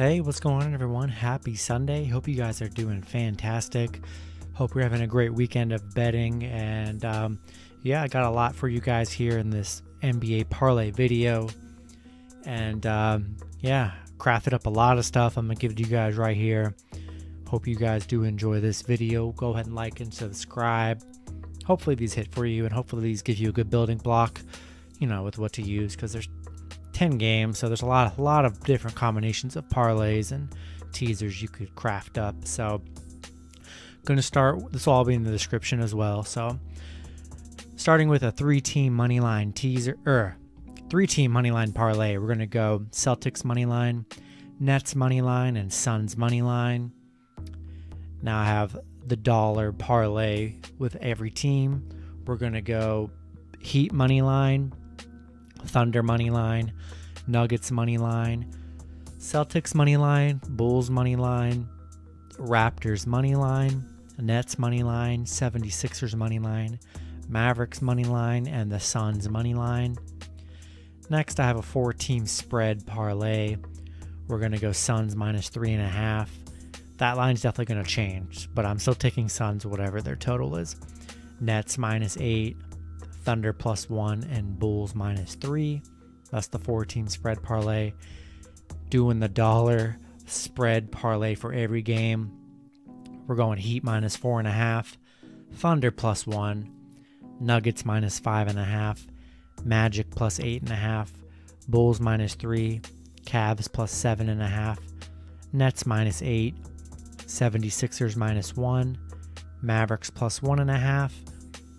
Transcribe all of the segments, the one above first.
Hey, what's going on, everyone? Happy Sunday. Hope you guys are doing fantastic. Hope you're having a great weekend of betting. And um, yeah, I got a lot for you guys here in this NBA parlay video. And um, yeah, crafted up a lot of stuff I'm going to give it to you guys right here. Hope you guys do enjoy this video. Go ahead and like and subscribe. Hopefully, these hit for you, and hopefully, these give you a good building block, you know, with what to use because there's 10 games, so there's a lot, a lot of different combinations of parlays and teasers you could craft up. So, going to start, this will all be in the description as well. So, starting with a three team money line teaser, or er, three team money line parlay, we're going to go Celtics money line, Nets money line, and Suns money line. Now I have the dollar parlay with every team. We're going to go Heat money line, Thunder money line, Nuggets money line, Celtics money line, Bulls money line, Raptors money line, Nets money line, 76ers money line, Mavericks money line, and the Suns money line. Next, I have a four team spread parlay. We're going to go Suns minus three and a half. That line's definitely going to change, but I'm still taking Suns, whatever their total is. Nets minus eight, Thunder plus one, and Bulls minus three. That's the four team spread parlay. Doing the dollar spread parlay for every game. We're going Heat minus four and a half, Thunder plus one, Nuggets minus five and a half, Magic plus eight and a half, Bulls minus three, Cavs plus seven and a half, Nets minus eight, 76ers minus one, Mavericks plus one and a half,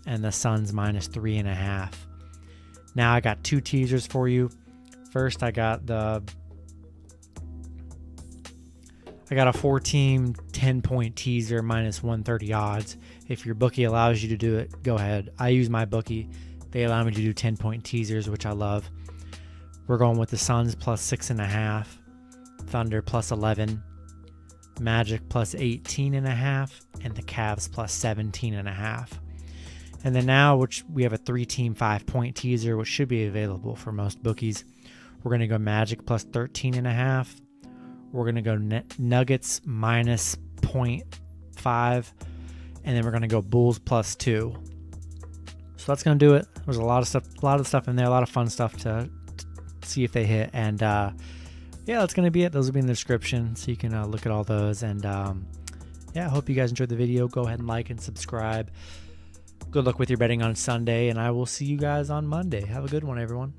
and the Suns minus three and a half. Now I got two teasers for you. First, I got the I got a four team 10 point teaser minus 130 odds. If your bookie allows you to do it, go ahead. I use my bookie. They allow me to do 10 point teasers, which I love. We're going with the Suns plus six and a half, Thunder plus 11, Magic plus 18 and a half, and the Cavs plus 17 and a half. And then now, which we have a three team five point teaser, which should be available for most bookies. We're going to go Magic plus 13 and a half. We're going to go Nuggets minus 0.5. And then we're going to go Bulls plus two. So that's going to do it. There's a lot of stuff, a lot of stuff in there, a lot of fun stuff to, to see if they hit. And uh, yeah, that's going to be it. Those will be in the description. So you can uh, look at all those. And um, yeah, I hope you guys enjoyed the video. Go ahead and like and subscribe. Good luck with your betting on Sunday, and I will see you guys on Monday. Have a good one, everyone.